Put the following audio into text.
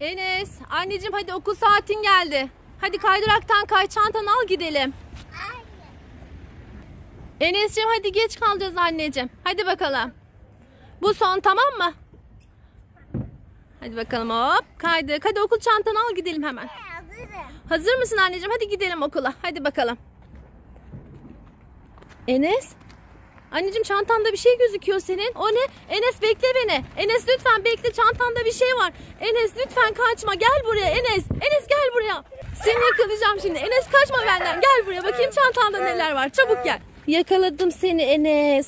Enes, anneciğim hadi okul saatin geldi. Hadi kaydıraktan kay çantanı al gidelim. Enes'ciğim hadi geç kalacağız anneciğim. Hadi bakalım. Bu son tamam mı? Hadi bakalım hop kaydık. Hadi okul çantanı al gidelim hemen. Hazır mısın anneciğim? Hadi gidelim okula. Hadi bakalım. Enes? Anneciğim çantanda bir şey gözüküyor senin. O ne? Enes bekle beni. Enes lütfen bekle çantanda bir şey var. Enes lütfen kaçma. Gel buraya Enes. Enes gel buraya. Seni yakalayacağım şimdi. Enes kaçma benden. Gel buraya bakayım çantanda neler var. Çabuk gel. Yakaladım seni Enes.